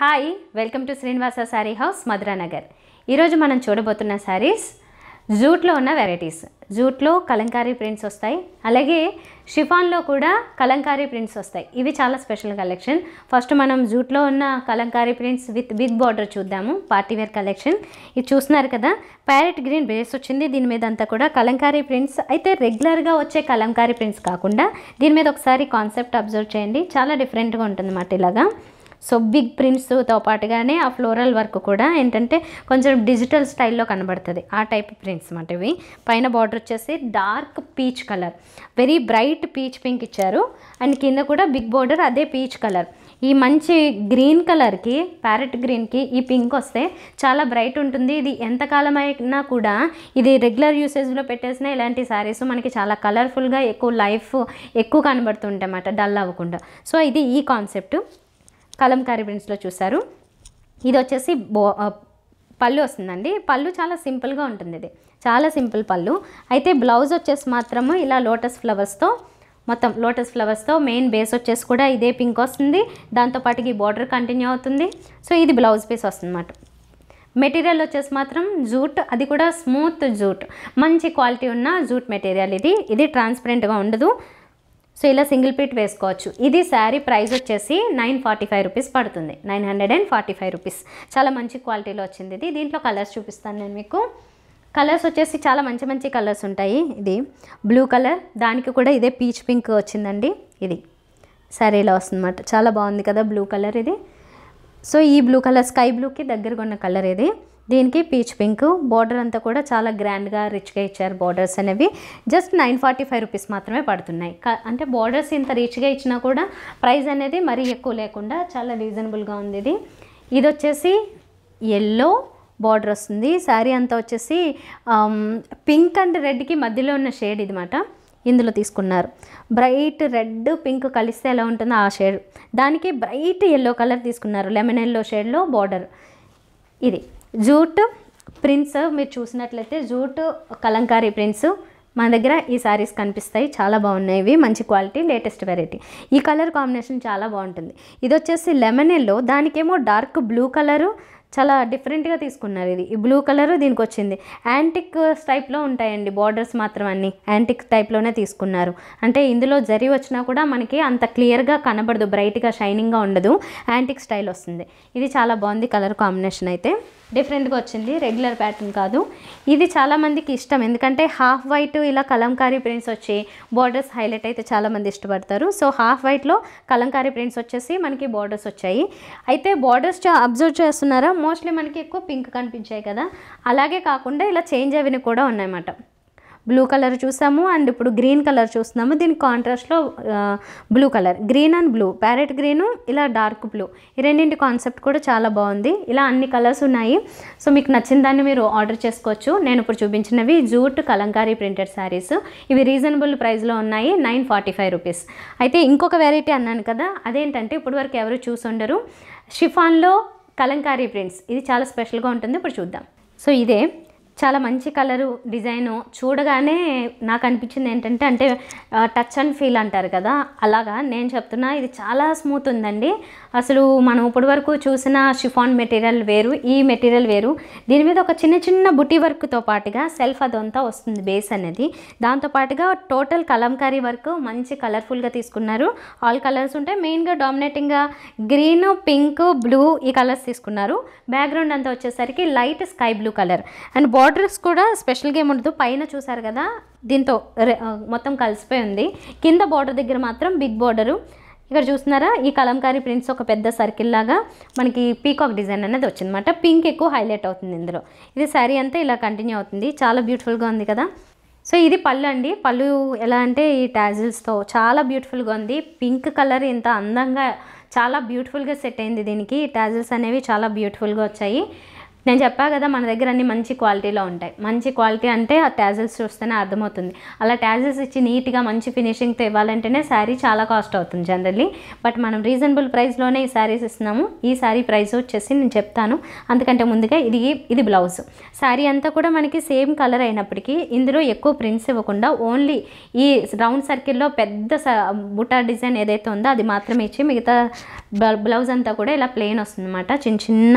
Hi welcome to Srinivasa sari house Madhuranagar ఈరోజు మనం చూడబోతున్న శారీస్ జూట్లో ఉన్న వెరైటీస్ జూట్లో కలంకారీ ప్రింట్స్ వస్తాయి. అలాగే షిఫాన్లో కూడా కలంకారీ ప్రింట్స్ వస్తాయి. ఇవి చాలా స్పెషల్ కలెక్షన్ ఫస్ట్ మనం జూట్లో ఉన్న Kalamkari prints with big border చూద్దాము. పార్టీవేర్ కలెక్షన్ ఇది చూస్తున్నారు కదా? ప్యారెట్ గ్రీన్ బేస్ వచ్చింది. దీని మీద అంతా కూడా కలంకారీ ప్రింట్స్ అయితే రెగ్యులర్గా వచ్చే కలంకారీ ప్రింట్స్ కాకుండా దీని మీద ఒకసారి కాన్సెప్ట్ అబ్జర్వ్ చేయండి. చాలా డిఫరెంట్గా ఉంటుంది అన్నమాట ఇలాగా. సో బిగ్ ప్రింట్స్తో పాటుగానే ఆ ఫ్లోరల్ వర్క్ కూడా ఏంటంటే కొంచెం డిజిటల్ స్టైల్లో కనబడుతుంది. ఆ టైప్ ప్రింట్స్ అనమాట ఇవి. పైన బార్డర్ వచ్చేసి dark peach colour. Very bright peach pink ఇచ్చారు. అండ్ కింద కూడా బిగ్ బార్డర్ అదే పీచ్ కలర్. ఈ మంచి గ్రీన్ కలర్కి ప్యారెట్ గ్రీన్కి ఈ పింక్ వస్తే చాలా బ్రైట్ ఉంటుంది. ఇది ఎంతకాలం అయినా కూడా ఇది రెగ్యులర్ యూసేజ్లో పెట్టేసిన ఇలాంటి శారీస్ మనకి చాలా కలర్ఫుల్గా ఎక్కువ లైఫ్ ఎక్కువ కనబడుతుంటాయి అన్నమాట డల్ అవ్వకుండా. సో ఇది ఈ కాన్సెప్ట్. కలంకారీ ప్రింట్స్లో చూసారు ఇది వచ్చేసి బో పళ్ళు వస్తుందండి. పళ్ళు చాలా సింపుల్గా ఉంటుంది ఇది. చాలా సింపుల్ పళ్ళు. అయితే బ్లౌజ్ వచ్చేసి మాత్రము ఇలా లోటస్ ఫ్లవర్స్తో మొత్తం లోటస్ ఫ్లవర్స్తో మెయిన్ బేస్ వచ్చేసి కూడా ఇదే పింక్ వస్తుంది. దాంతోపాటుకి బార్డర్ కంటిన్యూ అవుతుంది. సో ఇది బ్లౌజ్ పీస్ వస్తుంది అన్నమాట మెటీరియల్ వచ్చేసి మాత్రం జూట్ అది కూడా స్మూత్ జూట్. మంచి క్వాలిటీ ఉన్న జూట్ మెటీరియల్ ఇది. ఇది ట్రాన్స్పరెంట్గా ఉండదు. సో ఇలా సింగిల్ పీట్ వేసుకోవచ్చు. ఇది శారీ ప్రైస్ వచ్చేసి నైన్ ఫార్టీ ఫైవ్ రూపీస్ పడుతుంది. Nine hundred and forty five rupees. చాలా మంచి క్వాలిటీలో వచ్చింది ఇది. దీంట్లో కలర్స్ చూపిస్తాను నేను మీకు. కలర్స్ వచ్చేసి చాలా మంచి మంచి కలర్స్ ఉంటాయి ఇది. Blue colour. దానికి కూడా ఇదే పీచ్ పింక్ వచ్చిందండి ఇది. శారీలో వస్తుందన్నమాట. చాలా బాగుంది కదా బ్లూ కలర్ ఇది. సో ఈ బ్లూ కలర్ స్కై బ్లూకి దగ్గరగా ఉన్న కలర్ ఇది. దీనికి పీచ్ పింక్ బార్డర్ అంతా కూడా చాలా గ్రాండ్గా రిచ్గా ఇచ్చారు బార్డర్స్ అనేవి. Just nine forty five rupees మాత్రమే పడుతున్నాయి. అంటే బార్డర్స్ ఇంత రిచ్గా ఇచ్చినా కూడా ప్రైస్ అనేది మరీ ఎక్కువ లేకుండా చాలా రీజనబుల్గా ఉంది ఇది. ఇది వచ్చేసి ఎల్లో బార్డర్ వస్తుంది. శారీ అంతా వచ్చేసి పింక్ అండ్ రెడ్కి మధ్యలో ఉన్న షేడ్ ఇదిమాట. ఇందులో తీసుకున్నారు. బ్రైట్ రెడ్ పింక్ కలిస్తే ఎలా ఉంటుందో ఆ షేడ్. దానికి బ్రైట్ ఎల్లో కలర్ తీసుకున్నారు. లెమన్ ఎల్లో షేడ్లో బార్డర్. ఇది. జూట్ ప్రింట్స్ మీరు చూసినట్లయితే జూట్ కలంకారీ ప్రింట్స్ మన దగ్గర ఈ సారీస్ కనిపిస్తాయి. చాలా బాగున్నాయి ఇవి. మంచి క్వాలిటీ లేటెస్ట్ వెరైటీ ఈ కలర్ కాంబినేషన్ చాలా బాగుంటుంది. ఇది వచ్చేసి లెమన్ ఎల్లో దానికేమో డార్క్ బ్లూ కలరు చాలా డిఫరెంట్గా తీసుకున్నారు ఇది. ఈ బ్లూ కలర్ దీనికి వచ్చింది. యాంటిక్ టైప్లో ఉంటాయండి. బార్డర్స్ మాత్రం అన్ని యాంటిక్ టైప్లోనే తీసుకున్నారు. అంటే ఇందులో జరి వచ్చినా కూడా మనకి అంత క్లియర్గా కనబడదు. బ్రైట్గా షైనింగ్గా ఉండదు. యాంటిక్ స్టైల్ వస్తుంది. ఇది చాలా బాగుంది కలర్ కాంబినేషన్ అయితే. డిఫరెంట్గా వచ్చింది రెగ్యులర్ ప్యాటర్న్ కాదు. ఇది చాలామందికి ఇష్టం. ఎందుకంటే హాఫ్ వైట్ ఇలా కలంకారీ ప్రింట్స్ వచ్చి బార్డర్స్ హైలైట్ అయితే చాలా మంది ఇష్టపడతారు. సో హాఫ్ వైట్లో కలంకారీ ప్రింట్స్ వచ్చేసి మనకి బార్డర్స్ వచ్చాయి. అయితే బార్డర్స్ అబ్జర్వ్ చేస్తున్నారా? మోస్ట్లీ మనకి ఎక్కువ పింక్ కనిపించాయి కదా. అలాగే కాకుండా ఇలా చేంజ్ అవిని కూడా ఉన్నాయన్నమాట. బ్లూ కలర్ చూసాము అండ్ ఇప్పుడు గ్రీన్ కలర్ చూస్తున్నాము. దీని కాంట్రాస్ట్లో blue colour. Green and blue. Parrot green ఇలా డార్క్ బ్లూ. ఈ రెండింటి కాన్సెప్ట్ కూడా చాలా బాగుంది. ఇలా అన్ని కలర్స్ ఉన్నాయి. సో మీకు నచ్చిన దాన్ని మీరు ఆర్డర్ చేసుకోవచ్చు. నేను ఇప్పుడు చూపించినవి జూట్ కలంకారీ ప్రింటెడ్ శారీస్. ఇవి రీజనబుల్ ప్రైస్లో ఉన్నాయి. Nine forty five rupees. అయితే ఇంకొక వెరైటీ అన్నాను కదా అదేంటంటే ఇప్పుడు వరకు ఎవరు చూసుండరు షిఫాన్లో కలంకారీ ప్రింట్స్. ఇది చాలా స్పెషల్గా ఉంటుంది. ఇప్పుడు చూద్దాం. సో ఇదే. చాలా మంచి కలరు డిజైను చూడగానే నాకు అనిపించింది ఏంటంటే అంటే టచ్ అండ్ ఫీల్ అంటారు కదా అలాగా నేను చెప్తున్నా. ఇది చాలా స్మూత్ ఉందండి. అసలు మనం ఇప్పటి వరకు చూసిన షిఫాన్ మెటీరియల్ వేరు ఈ మెటీరియల్ వేరు. దీని మీద ఒక చిన్న చిన్న బుటీ వర్క్తో పాటుగా సెల్ఫ్ అదంతా వస్తుంది బేస్ అనేది. దాంతో పాటుగా టోటల్ కలంకారీ వర్క్ మంచి కలర్ఫుల్గా తీసుకున్నారు. ఆల్ కలర్స్ ఉంటాయి మెయిన్గా డామినేటింగ్గా గ్రీన్ పింక్ బ్లూ ఈ కలర్స్ తీసుకున్నారు. బ్యాక్గ్రౌండ్ అంతా వచ్చేసరికి light sky blue colour. And borders కూడా స్పెషల్గా ఏముండదు పైన చూసారు కదా? దీంతో మొత్తం కలిసిపోయి ఉంది. కింద బార్డర్ దగ్గర మాత్రం బిగ్ బార్డరు. ఇక్కడ చూస్తున్నారా? ఈ కలంకారీ ప్రింట్స్ ఒక పెద్ద సర్కిల్ లాగా మనకి పీకాక్ డిజైన్ అనేది వచ్చిందన్నమాట. పింక్ ఎక్కువ హైలైట్ అవుతుంది ఇందులో. ఇది శారీ అంతా ఇలా కంటిన్యూ అవుతుంది. చాలా బ్యూటిఫుల్గా ఉంది కదా? సో ఇది పళ్ళు అండి. పళ్ళు ఎలా అంటే ఈ టాజిల్స్తో చాలా బ్యూటిఫుల్గా ఉంది. పింక్ కలర్ ఇంత అందంగా చాలా బ్యూటిఫుల్గా సెట్ అయింది దీనికి. టాజిల్స్ అనేవి చాలా బ్యూటిఫుల్గా వచ్చాయి. నేను చెప్పా కదా మన దగ్గర అన్ని మంచి క్వాలిటీలో ఉంటాయి. మంచి క్వాలిటీ అంటే ఆ ట్యాజల్స్ చూస్తేనే అర్థమవుతుంది. అలా ట్యాజల్స్ ఇచ్చి నీట్గా మంచి ఫినిషింగ్తో ఇవ్వాలంటేనే శారీ చాలా కాస్ట్ అవుతుంది జనరల్లీ. బట్ మనం రీజనబుల్ ప్రైస్లోనే ఈ శారీస్ ఇస్తున్నాము. ఈ శారీ ప్రైస్ వచ్చేసి నేను చెప్తాను. అందుకంటే ముందుగా ఇది ఇది బ్లౌజ్. శారీ అంతా కూడా మనకి సేమ్ కలర్ అయినప్పటికీ ఇందులో ఎక్కువ ప్రింట్స్ ఇవ్వకుండా ఓన్లీ ఈ రౌండ్ సర్కిల్లో పెద్ద స- బుటా డిజైన్ ఏదైతే ఉందో అది మాత్రమే ఇచ్చి మిగతా బ్లౌజ్ అంతా కూడా ఇలా ప్లెయిన్ వస్తుంది అనమాట చిన్న చిన్న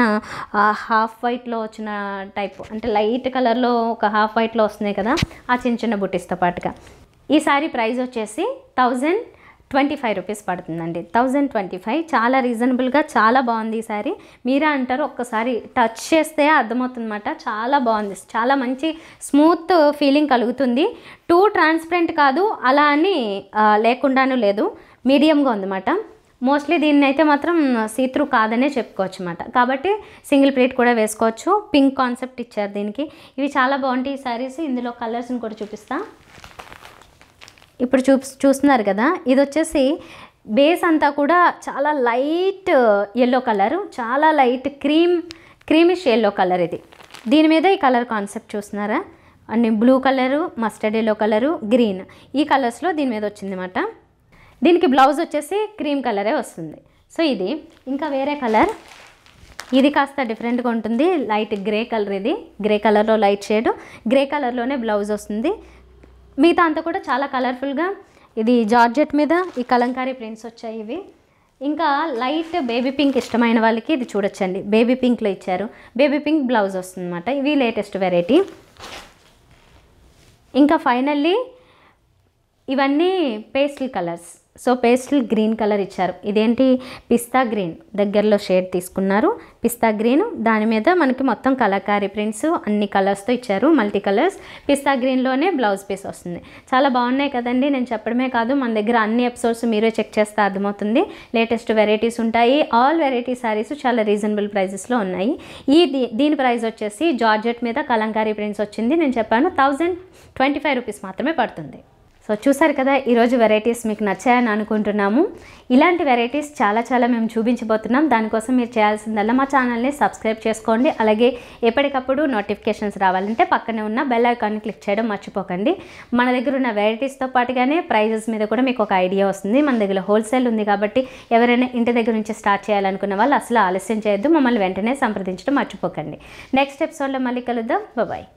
హాఫ్ వైట్ వైట్లో వచ్చిన టైప్ అంటే లైట్ కలర్లో ఒక హాఫ్ వైట్లో వస్తున్నాయి కదా ఆ చిన్న చిన్న బుట్టిస్తో పాటుగా. ఈ సారీ ప్రైస్ వచ్చేసి థౌజండ్ ట్వంటీ ఫైవ్ రూపీస్ పడుతుందండి. థౌజండ్ ట్వంటీ ఫైవ్ చాలా రీజనబుల్గా చాలా బాగుంది ఈ సారీ. మీరే అంటారు ఒక్కసారి టచ్ చేస్తే అర్థమవుతుందన్నమాట. చాలా బాగుంది. చాలా మంచి స్మూత్ ఫీలింగ్ కలుగుతుంది. టూ ట్రాన్స్పరెంట్ కాదు అలా అని లేకుండాను లేదు. మీడియంగా ఉందన్నమాట. మోస్ట్లీ దీన్ని అయితే మాత్రం సీత్రూ కాదనే చెప్పుకోవచ్చు అనమాట కాబట్టి సింగిల్ ప్లేట్ కూడా వేసుకోవచ్చు. పింక్ కాన్సెప్ట్ ఇచ్చారు దీనికి. ఇవి చాలా బాగుంటాయి ఈ సారీస్ ఇందులో కలర్స్ని కూడా చూపిస్తా. ఇప్పుడు చూ చూస్తున్నారు కదా. ఇది వచ్చేసి బేస్ అంతా కూడా చాలా లైట్ ఎల్లో కలర్ చాలా light cream creamish yellow colour ఇది. దీని మీద ఈ కలర్ కాన్సెప్ట్ చూస్తున్నారా? అన్ని blue colour mustard yellow colour green ఈ కలర్స్లో దీని మీద వచ్చిందన్నమాట దీనికి బ్లౌజ్ వచ్చేసి క్రీమ్ కలరే వస్తుంది. సో ఇది ఇంకా వేరే కలర్. ఇది కాస్త డిఫరెంట్గా ఉంటుంది. లైట్ గ్రే కలర్ ఇది. గ్రే కలర్లో లైట్ షేడ్. గ్రే కలర్లోనే బ్లౌజ్ వస్తుంది. మిగతా అంతా కూడా చాలా కలర్ఫుల్గా. ఇది జార్జెట్ మీద ఈ కలంకారీ ప్రింట్స్ వచ్చాయి ఇవి. ఇంకా లైట్ బేబీ పింక్ ఇష్టమైన వాళ్ళకి ఇది చూడొచ్చండి. బేబీ పింక్లో ఇచ్చారు. బేబీ పింక్ బ్లౌజ్ వస్తుంది అనమాట ఇవి లేటెస్ట్ వెరైటీ. ఇంకా ఫైనల్లీ ఇవన్నీ pastel colours. So pastel green colour ఇచ్చారు. ఇదేంటి? పిస్తా గ్రీన్. దగ్గరలో షేడ్ తీసుకున్నారు. పిస్తా గ్రీన్. దాని మీద మనకి మొత్తం కలకారీ ప్రింట్స్ అన్ని కలర్స్తో ఇచ్చారు. Multi colours. పిస్తా గ్రీన్లోనే బ్లౌజ్ పీస్ వస్తుంది. చాలా బాగున్నాయి కదండి. నేను చెప్పడమే కాదు మన దగ్గర అన్ని ఎపిసోడ్స్ మీరే చెక్ చేస్తే అర్థమవుతుంది. లేటెస్ట్ వెరైటీస్ ఉంటాయి. ఆల్ వెరైటీ శారీస్ చాలా రీజనబుల్ ప్రైజెస్లో ఉన్నాయి. ఈ దీ- దీని ప్రైస్ వచ్చేసి జార్జెట్ మీద కలంకారీ ప్రింట్స్ వచ్చింది. నేను చెప్పాను థౌజండ్ ట్వంటీ ఫైవ్ రూపీస్ మాత్రమే పడుతుంది. సో చూసారు కదా ఈరోజు వెరైటీస్ మీకు నచ్చాయని అనుకుంటున్నాము. ఇలాంటి వెరైటీస్ చాలా చాలా మేము చూపించబోతున్నాం. దానికోసం మీరు చేయాల్సిందల్లా మా ఛానల్ని సబ్స్క్రైబ్ చేసుకోండి. అలాగే ఎప్పటికప్పుడు నోటిఫికేషన్స్ రావాలంటే పక్కనే ఉన్న బెల్ ఐకాన్ని క్లిక్ చేయడం మర్చిపోకండి. మన దగ్గర ఉన్న వెరైటీస్తో పాటుగానే ప్రైజెస్ మీద కూడా మీకు ఒక ఐడియా వస్తుంది. మన దగ్గర హోల్సేల్ ఉంది కాబట్టి ఎవరైనా ఇంటి దగ్గర నుంచి స్టార్ట్ చేయాలనుకున్న వాళ్ళు అసలు ఆలస్యం చేయొద్దు. మమ్మల్ని వెంటనే సంప్రదించడం మర్చిపోకండి. నెక్స్ట్ ఎపిసోడ్లో మళ్ళీ కలుద్దాం. బాయ్